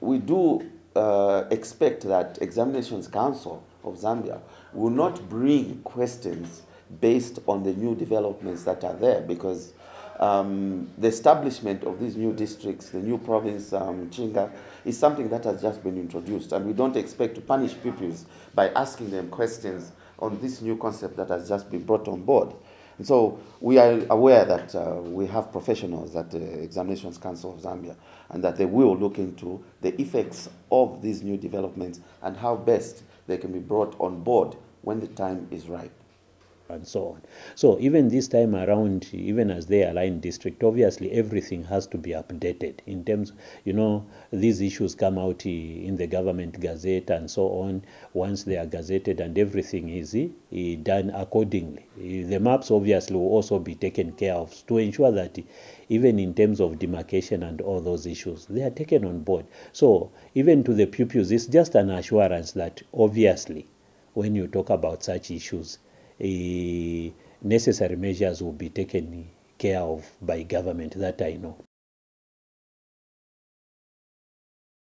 We do uh, expect that Examinations Council of Zambia will not bring questions based on the new developments that are there because um, the establishment of these new districts, the new province, um, Muchinga, is something that has just been introduced. And we don't expect to punish pupils by asking them questions on this new concept that has just been brought on board. And so we are aware that uh, we have professionals at the Examinations Council of Zambia and that they will look into the effects of these new developments and how best they can be brought on board when the time is right and so on. So even this time around, even as they align district, obviously everything has to be updated in terms, you know, these issues come out in the government gazette and so on. Once they are gazetted and everything is done accordingly. The maps obviously will also be taken care of to ensure that even in terms of demarcation and all those issues, they are taken on board. So even to the pupils, it's just an assurance that obviously when you talk about such issues, necessary measures will be taken care of by government that I know.